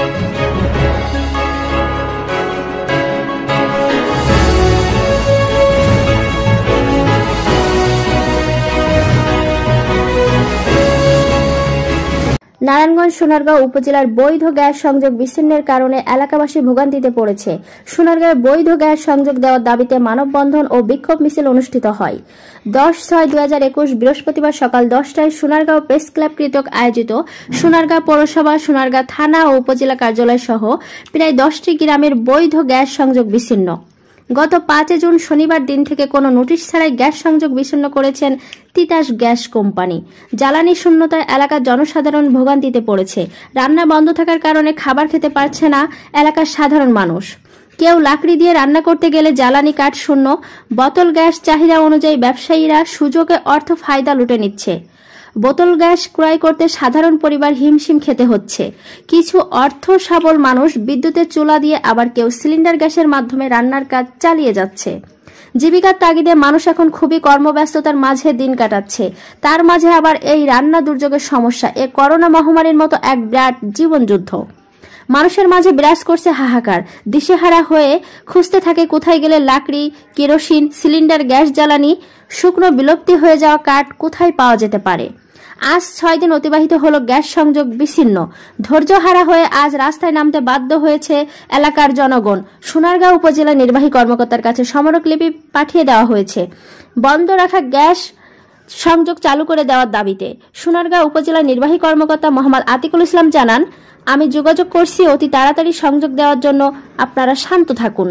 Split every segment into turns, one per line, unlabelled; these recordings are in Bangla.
Thank you. নারায়ণগঞ্জ সোনারগাঁও উপজেলার বৈধ গ্যাস সংযোগ বিচ্ছিন্নের কারণে এলাকাবাসী ভোগান্তিতে পড়েছে। সোনারগাঁয়ে বৈধ গ্যাস সংযোগ দেওয়ার দাবিতে মানববন্ধন ও বিক্ষোভ মিছিল অনুষ্ঠিত হয়। দশ ছয় হাজার একুশ বৃহস্পতিবার সকাল দশটায় সোনারগাঁও প্রেস ক্লাব কৃতক আয়োজিত সোনারগাঁ পৌরসভা, সোনারগাঁ থানা ও উপজেলা কার্যালয় সহ প্রায় দশটি গ্রামের বৈধ গ্যাস সংযোগ বিচ্ছিন্ন। গত পাঁচে জুন শনিবার দিন থেকে কোনো নোটিশ ছাড়াই গ্যাস সংযোগ বিচ্ছিন্ন করেছেন তিতাস গ্যাস কোম্পানি। জ্বালানি শূন্যতায় এলাকার জনসাধারণ ভোগান্তিতে পড়েছে। রান্না বন্ধ থাকার কারণে খাবার খেতে পারছে না এলাকার সাধারণ মানুষ। কেউ লাকড়ি দিয়ে রান্না করতে গেলে জ্বালানি কাঠ শূন্য, বোতল গ্যাস চাহিদা অনুযায়ী ব্যবসায়ীরা সুযোগে অর্থ ফায়দা লুটে নিচ্ছে। বোতল গ্যাস ক্রয় করতে সাধারণ পরিবার হিমশিম খেতে হচ্ছে। কিছু অর্থ সবল মানুষ বিদ্যুতের চুলা দিয়ে আবার কেউ সিলিন্ডার গ্যাসের মাধ্যমে রান্নার কাজ চালিয়ে যাচ্ছে। জীবিকার তাগিদে মানুষ এখন খুবই কর্মব্যস্ততার মাঝে দিন কাটাচ্ছে। তার মাঝে আবার এই রান্না দুর্যোগের সমস্যা, এ করোনা মহামারীর মতো এক বিরাট জীবনযুদ্ধ। মানুষের মাঝে বিরাজ করছে হাহাকার। দিশেহারা হয়ে খুঁজতে থাকে কোথায় গেলে লাকড়ি, কেরোসিন, সিলিন্ডার, গ্যাস জ্বালানি, শুকনো বিলুপ্তি হয়ে যাওয়া কাঠ কোথায় পাওয়া যেতে পারে? আজ ছয় দিন অতিবাহিত হলো গ্যাস সংযোগ বিচ্ছিন্ন। ধৈর্যহারা হয়ে আজ রাস্তায় নামতে বাধ্য হয়েছে এলাকার জনগণ। সোনারগাঁও উপজেলা নির্বাহী কর্মকর্তার কাছে সমরকলিপি পাঠিয়ে দেওয়া হয়েছে। বন্ধ রাখা গ্যাস সংযোগ চালু করে দেওয়ার দাবিতে সোনারগাঁও উপজেলা নির্বাহী কর্মকর্তা মোহাম্মদ আতিকুল ইসলাম জানান আমি যোগাযোগ করছি অতি তাড়াতাড়ি সংযোগ দেওয়ার জন্য। আপনারা শান্ত থাকুন।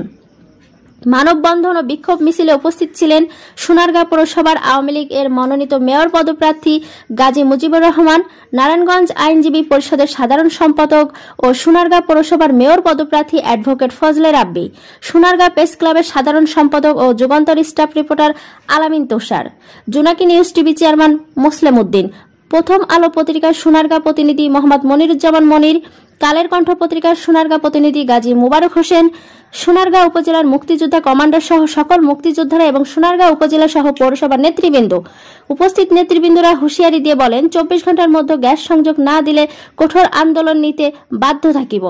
মানববন্ধন ও বিক্ষোভ মিছিলে উপস্থিত ছিলেন সোনারগাঁ পৌরসভার আওয়ামী লীগ এর মনোনীত মেয়র পদপ্রার্থী গাজী মুজিবুর রহমান, নারায়ণগঞ্জ আইনজীবী পরিষদের সাধারণ সম্পাদক ও সোনারগাঁ পৌরসভার মেয়র পদপ্রার্থী অ্যাডভোকেট ফজলে রাব্বি, সোনারগাঁ প্রেস ক্লাবের সাধারণ সম্পাদক ও Jugantor staff reporter Alamin Toshar, Jonaki news TV chairman Moslem Uddin Prothom Alo পত্রিকার সোনারগাঁ প্রতিনিধি মোহাম্মদ মনিরুজ্জামান মনির, কালের কণ্ঠ পত্রিকার সোনারগাঁ প্রতিনিধি গাজী মুবারক হোসেন সোনারগাঁ উপজেলার মুক্তিযোদ্ধা কমান্ডার সহ সকল মুক্তিযোদ্ধারা এবং সোনারগাঁ উপজেলা সহ পৌরসভার নেতৃবৃন্দ। উপস্থিত নেতৃবৃন্দরা হুঁশিয়ারি দিয়ে বলেন, চব্বিশ ঘণ্টার মধ্যে গ্যাস সংযোগ না দিলে কঠোর আন্দোলন নিতে বাধ্য থাকিব।